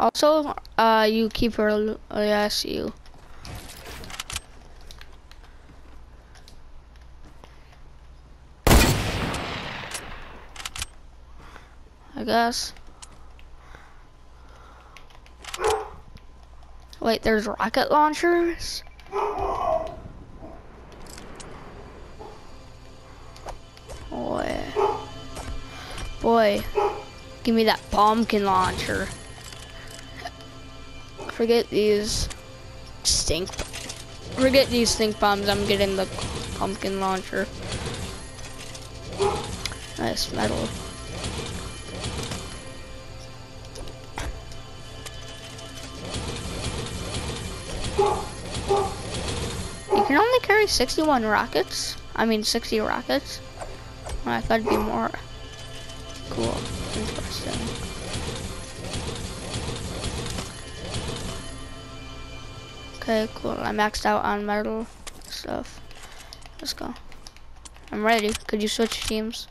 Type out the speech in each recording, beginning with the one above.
Also, uh, you keep her. Oh, yeah, I see you. I guess. Wait, there's rocket launchers? Boy. Boy. Give me that pumpkin launcher. Forget these stink. Forget these stink bombs. I'm getting the pumpkin launcher. Nice metal. You can only carry 61 rockets. I mean 60 rockets. I thought it'd be more Okay, cool. I maxed out on metal stuff. Let's go. I'm ready. Could you switch teams?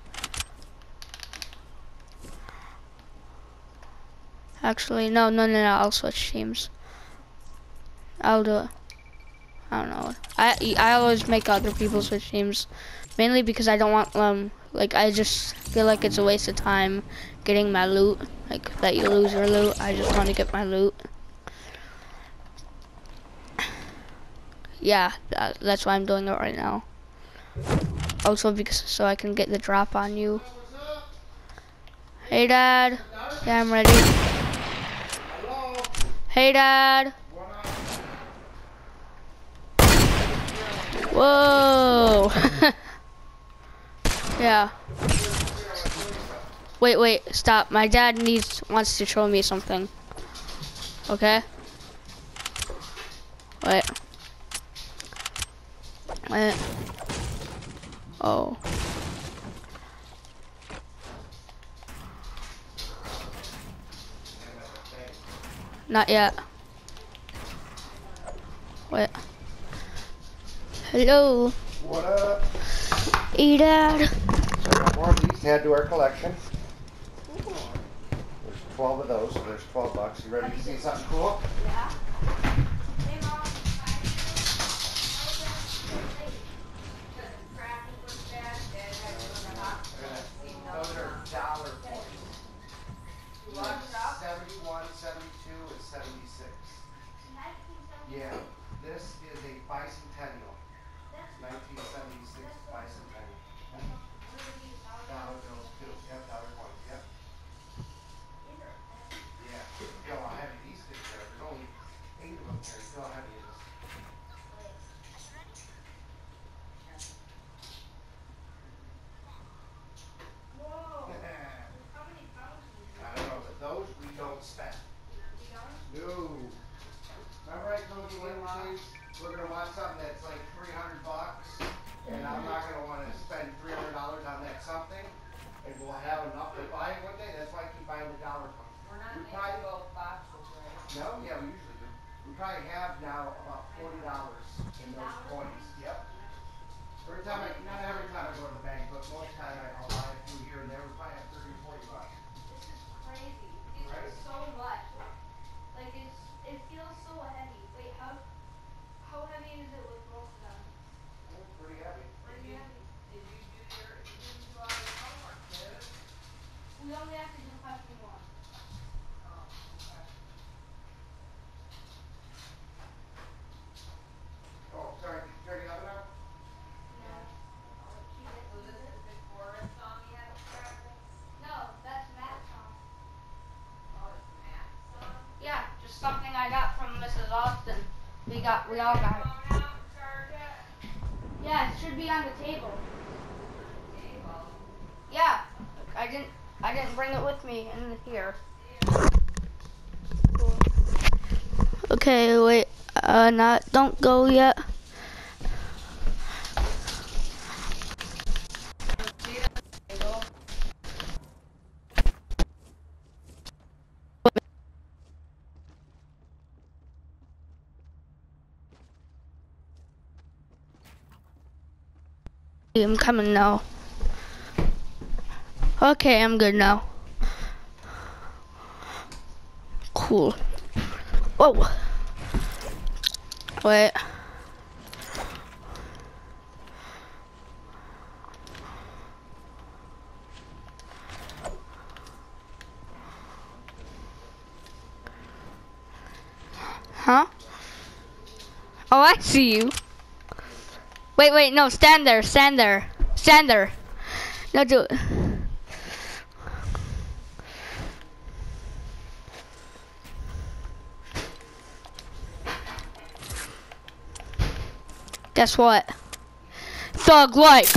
Actually, no, no, no, no. I'll switch teams. I'll do it. I don't know. I I always make other people switch teams, mainly because I don't want um like I just feel like it's a waste of time getting my loot. Like that you lose your loot. I just want to get my loot. Yeah, that, that's why I'm doing it right now. Also because so I can get the drop on you. Hey dad. Yeah, I'm ready. Hey dad. Whoa. yeah. Wait, wait, stop. My dad needs wants to show me something. Okay? Wait. Wait. Oh. Not yet. Wait. Hello. What up? Hey, Dad. So I got more of these to add to our collection. There's 12 of those, so there's 12 bucks. You ready to see something cool? Those something I got from Mrs. Austin. We got, we all got it. Yeah, it should be on the table. table. Yeah, I didn't, I didn't bring it with me in here. Okay, wait, uh, not, don't go yet. See it on the table? I'm coming now. Okay, I'm good now. Cool. Whoa. Wait. Huh? Oh, I see you. Wait, wait, no, stand there, stand there, stand there. No, do it. Guess what? Thug life.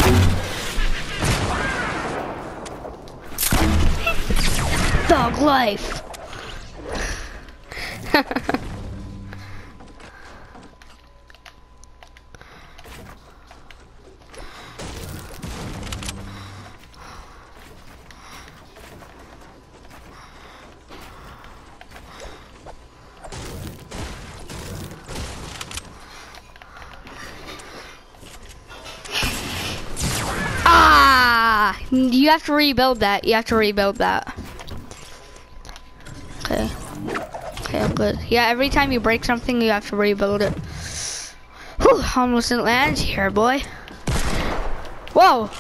Thug life. You have to rebuild that. You have to rebuild that. Okay. Okay, I'm good. Yeah, every time you break something, you have to rebuild it. Whew, almost didn't land here, boy. Whoa!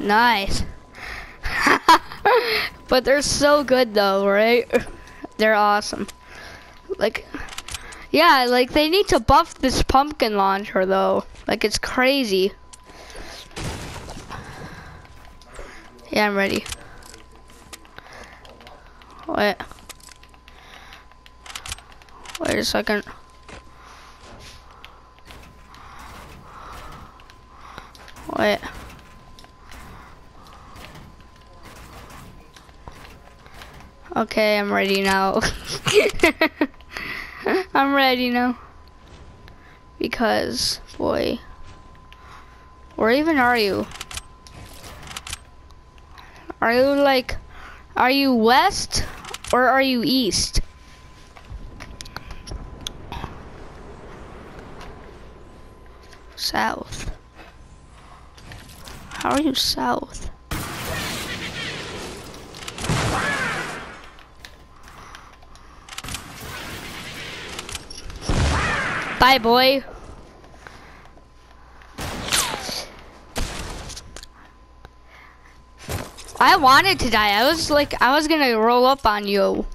Nice. but they're so good though, right? They're awesome. Like, yeah, like they need to buff this pumpkin launcher though. Like it's crazy. Yeah, I'm ready. Wait. Wait a second. Wait. Okay, I'm ready now. I'm ready now. Because, boy. Where even are you? Are you like, are you west or are you east? South. How are you south? Bye, boy. I wanted to die. I was like, I was gonna roll up on you.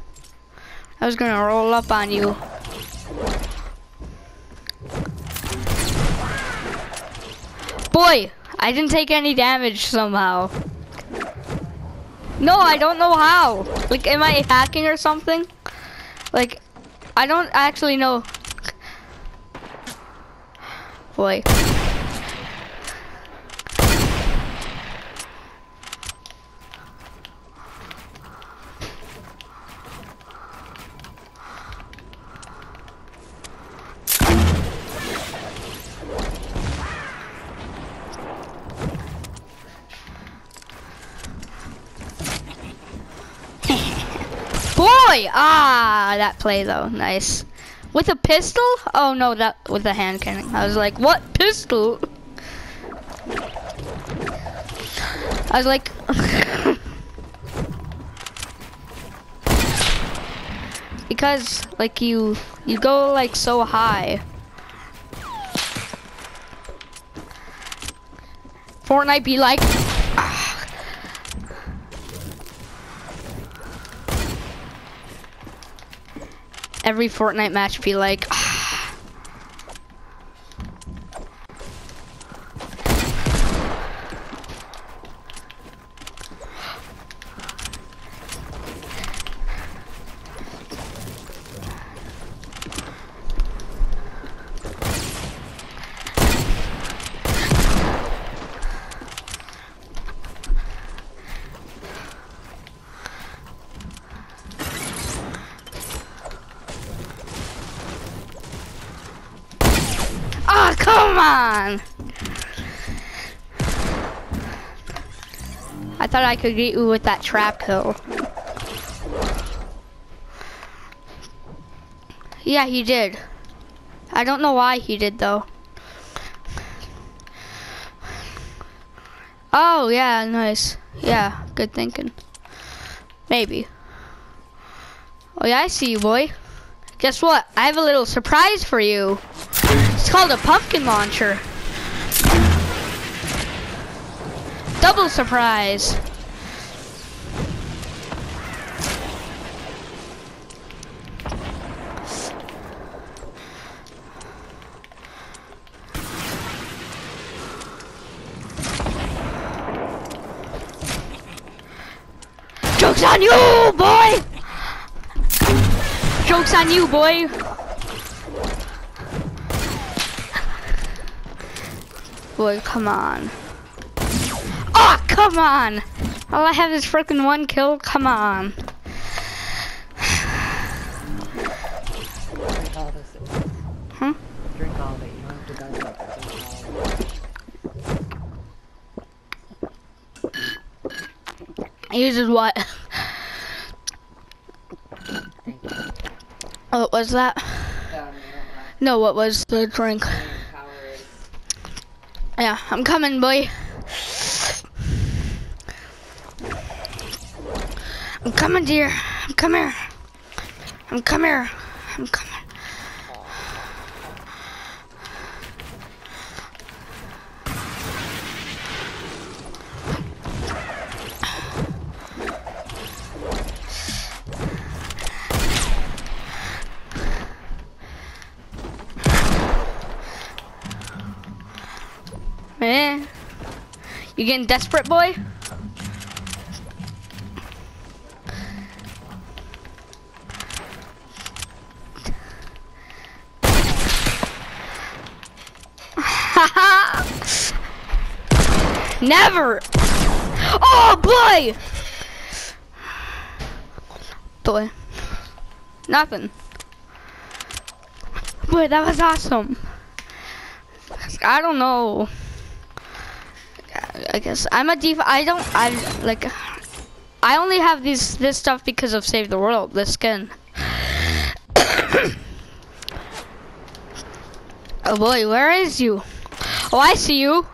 I was gonna roll up on you. Boy, I didn't take any damage somehow. No, I don't know how. Like, am I hacking or something? Like, I don't actually know. Boy. Ah, that play though, nice. With a pistol? Oh no, that with a hand cannon. I was like, what pistol? I was like, because like you you go like so high. Fortnite be like, every Fortnite match be like, ah, come on! I thought I could get you with that trap kill. Yeah, he did. I don't know why he did though. Oh, yeah, nice. Yeah, good thinking. Maybe. Oh yeah, I see you, boy. Guess what? I have a little surprise for you. It's called a pumpkin launcher. Double surprise. Joke's on you, boy! Joke's on you, boy! Boy, come on. Come on! All I have is freaking one kill, come on. Huh? Uses what? Oh, what was that? No, what was the drink? Yeah, I'm coming, boy. I'm coming, dear. I'm coming here. I'm coming here. I'm coming. Man, you getting desperate, boy? Never. Oh boy. Boy. Nothing. Boy, that was awesome. I don't know. I guess I'm a def. I don't. I like. I only have these this stuff because of Save the World. This skin. oh boy, where is you? Oh, I see you.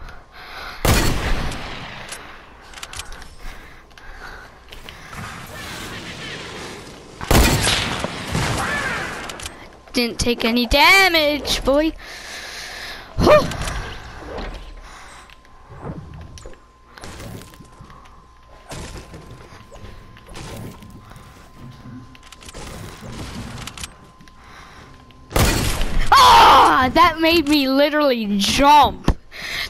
Didn't take any damage, boy. Ah, that made me literally jump.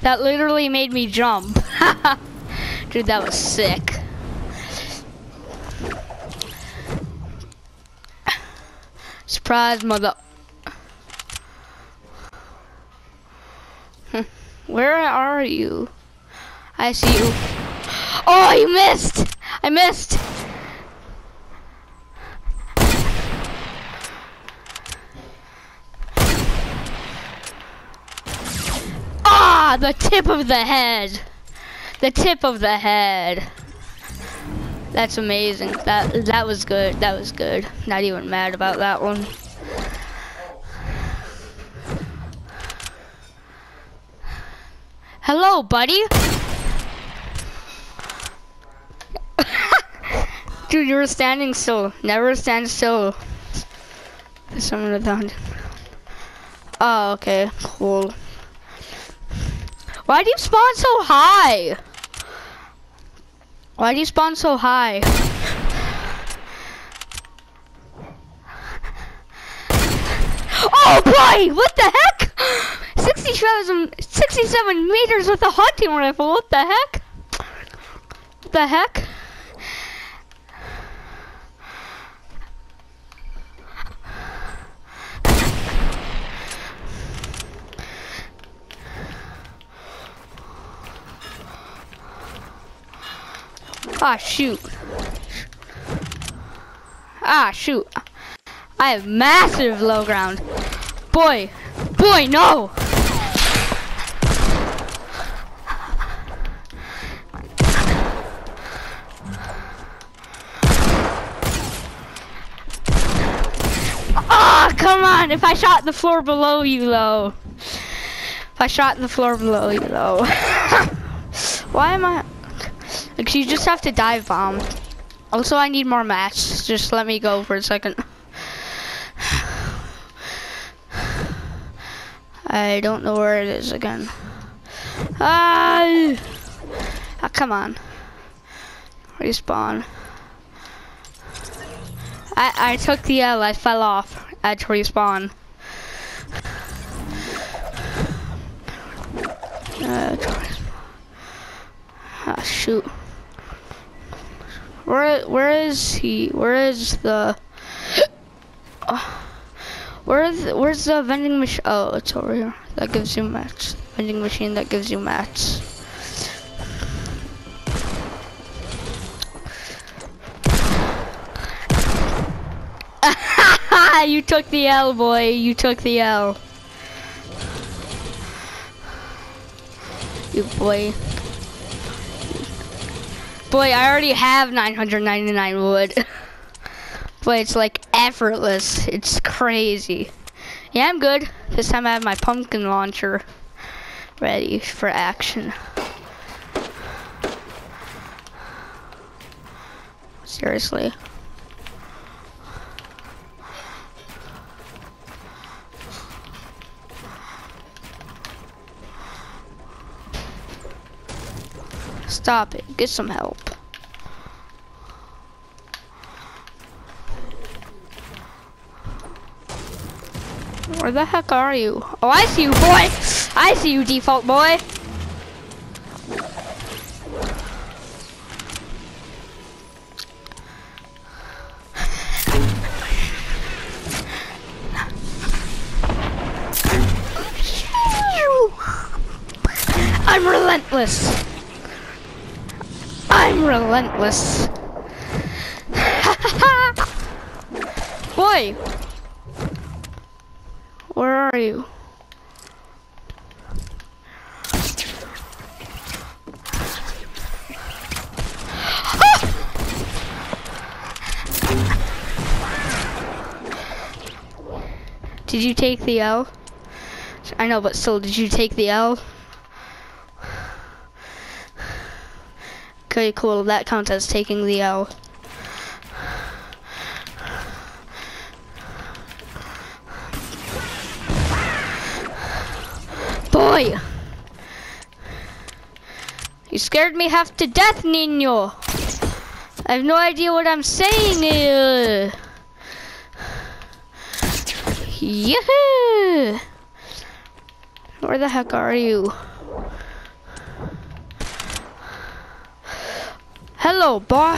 That literally made me jump. Dude, that was sick. Surprise, mother. Hmm, Where are you? I see you. Oh, you missed! I missed! Ah, the tip of the head. The tip of the head. That's amazing. That that was good. That was good. Not even mad about that one. Hello, buddy. Dude, you were standing still. Never stand still. Someone the Oh, okay. Cool. Why do you spawn so high? Why do you spawn so high? Oh boy, what the heck? 67, 67 meters with a hunting rifle, what the heck? What the heck? Ah, shoot. Ah, shoot. I have massive low ground. Boy, boy, no! Ah, come If I shot the floor below you, though. If I shot the floor below you, though. Why am I... Like you just have to dive bomb. Also, I need more mats. Just let me go for a second. I don't know where it is again. Ah, ah come on. Respawn. I I took the L. I fell off. Had respawn. Ah, shoot. Where where is he? Where is the? Uh, where's where's the vending machine? Oh, it's over here. That gives you mats. Vending machine that gives you mats. you took the L, boy. You took the L. You boy. Boy, I already have 999 wood. but it's like effortless. It's crazy. Yeah, I'm good. This time I have my pumpkin launcher ready for action. Seriously. Stop it. Get some help. Where the heck are you? Oh, I see you, boy! I see you, default boy! I'm relentless! I'm relentless. Boy! Where are you? Did you take the L? I know, but still, did you take the L? Okay, cool. That counts as taking the L. Boy! You scared me half to death, Nino. I have no idea what I'm saying. Uh. Yahoo! Where the heck are you? Hello, boy.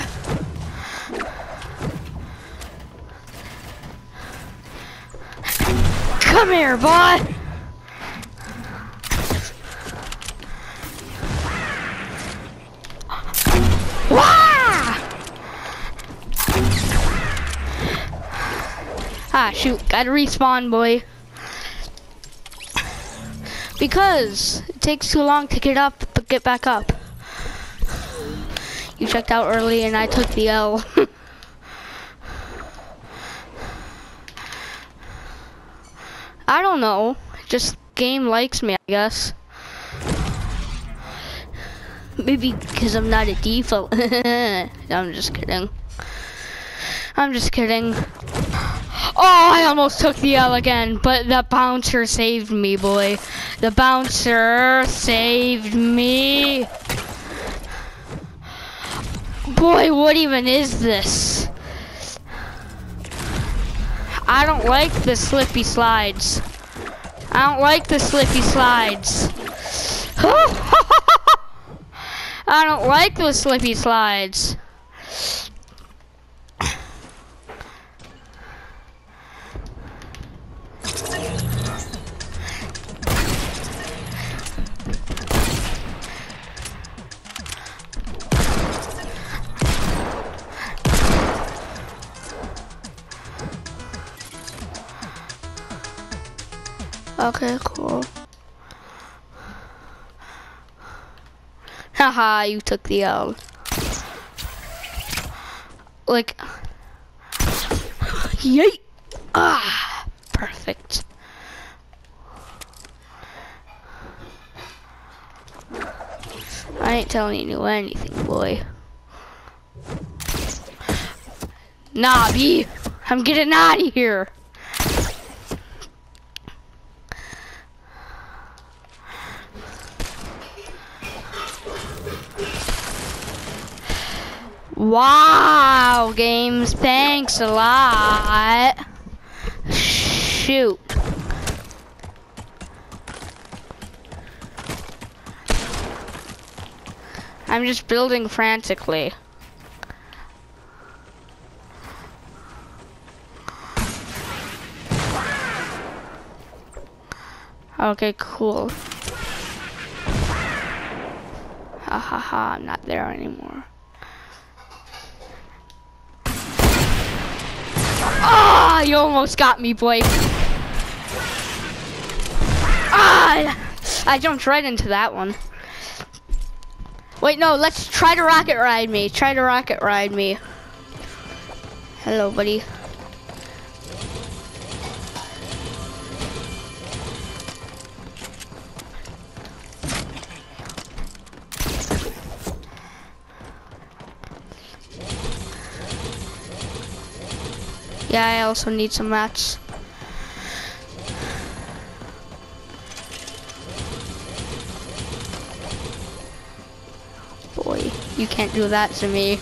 Come here, boy. Ah, shoot. Gotta respawn, boy. Because it takes too long to get up, but get back up. You checked out early and I took the L. I don't know. Just game likes me, I guess. Maybe because I'm not a default. I'm just kidding. I'm just kidding. Oh, I almost took the L again, but the bouncer saved me, boy. The bouncer saved me. Boy, what even is this? I don't like the slippy slides. I don't like the slippy slides. I don't like the slippy slides. Okay, cool. Haha, you took the L. Like, yay! Ah, perfect. I ain't telling you anything, boy. Nah, B, I'm getting out of here. Wow, games. Thanks a lot. Shoot. I'm just building frantically. Okay, cool. Ha ha ha, I'm not there anymore. Ah, you almost got me, boy. Ah, I jumped right into that one. Wait, no, let's try to rocket ride me. Try to rocket ride me. Hello, buddy. Yeah, I also need some mats. Boy, you can't do that to me.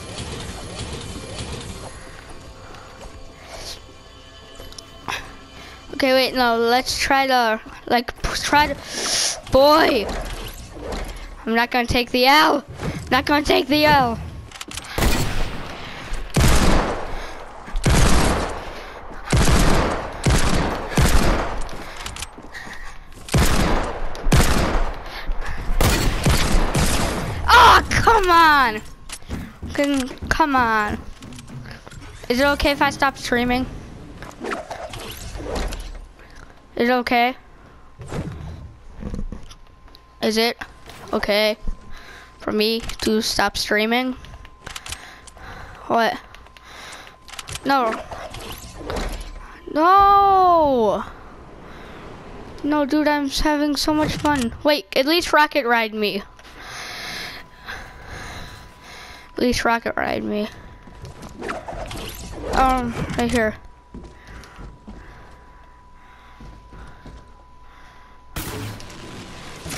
Okay, wait, no, let's try to, like, try to, boy! I'm not gonna take the L! Not gonna take the L! Oh, come on! Can, come on. Is it okay if I stop streaming? Is it okay? Is it okay for me to stop streaming? What? No. No! No, dude, I'm having so much fun. Wait, at least rocket ride me. Least rocket ride me. Um, right here.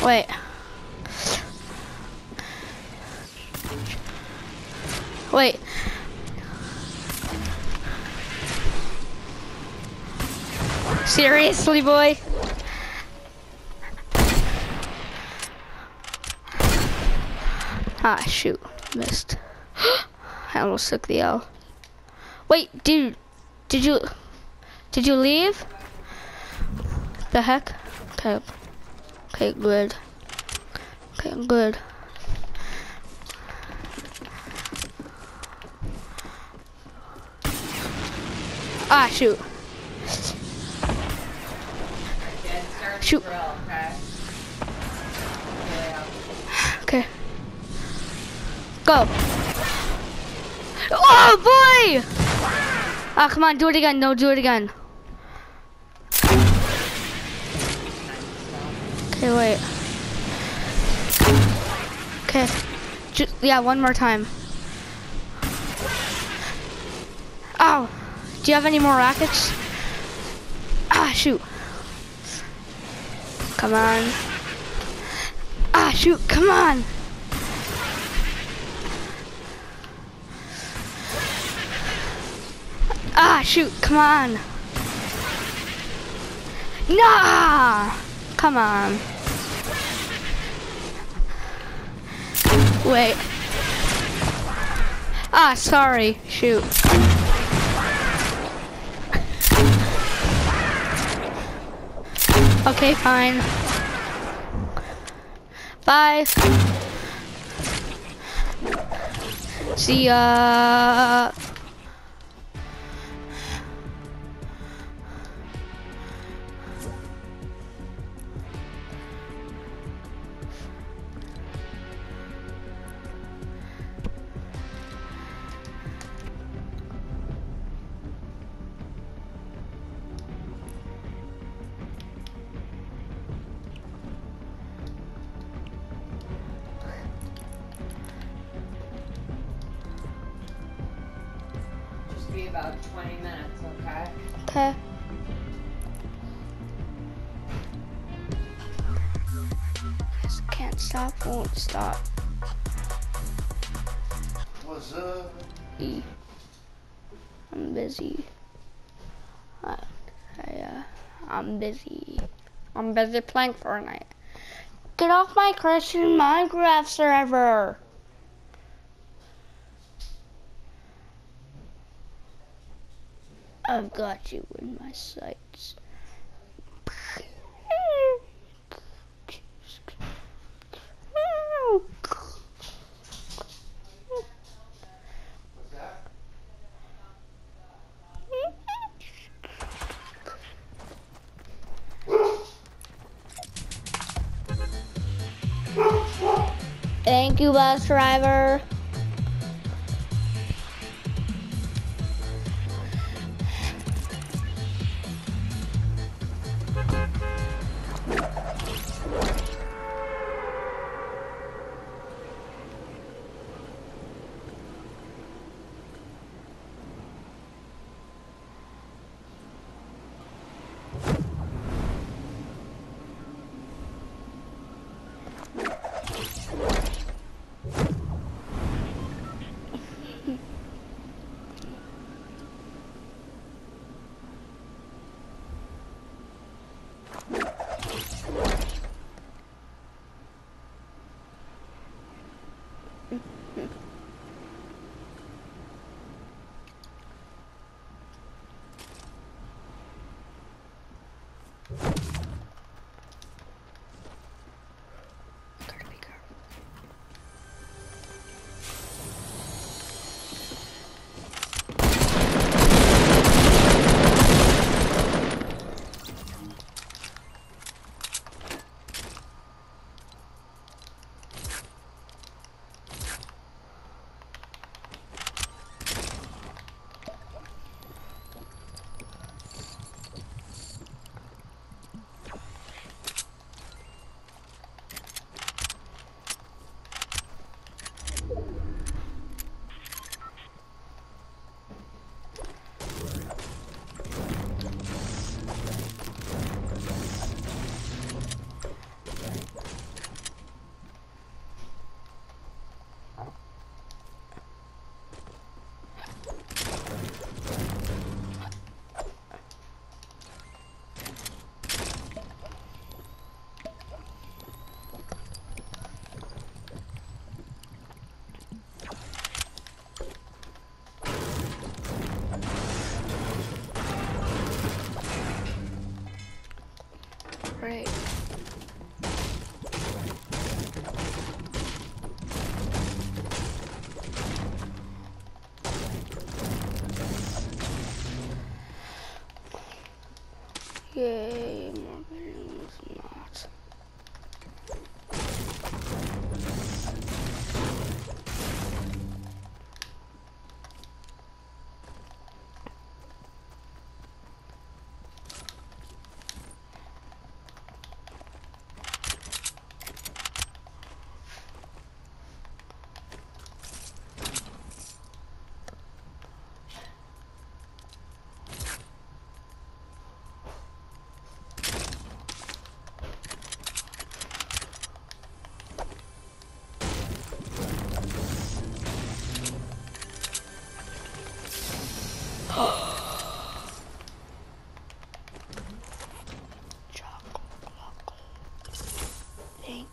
Wait. Wait. Seriously, boy? Ah, shoot. Missed. I almost took the L. Wait, dude. Did you... Did you leave? The heck? Okay. Okay, good. Okay, good. Ah, shoot. Shoot. Okay. Go. Oh, boy! Ah, come on, do it again. No, do it again. Okay, wait. Okay. Ju yeah, one more time. Ow. Do you have any more rockets? Ah, shoot. Come on. Ah, shoot, come on. Shoot, come on. Nah! Come on. Wait. Ah, sorry. Shoot. Okay, fine. Bye. See ya. I'm busy. I'm busy playing Fortnite. Get off my Christian Minecraft server. I've got you in my sights. Bus driver. Gotta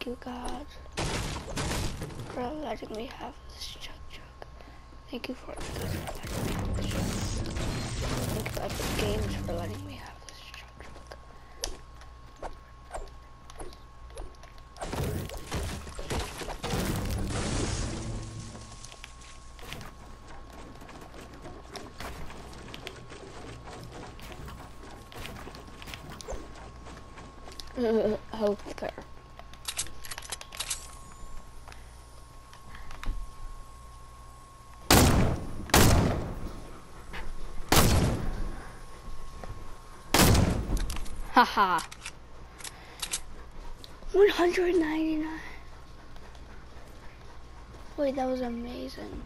Thank you, God, for letting me have this chug jug. Thank you for, letting me have this chug. Thank you, Games, for letting me have Haha. 199. Wait, that was amazing.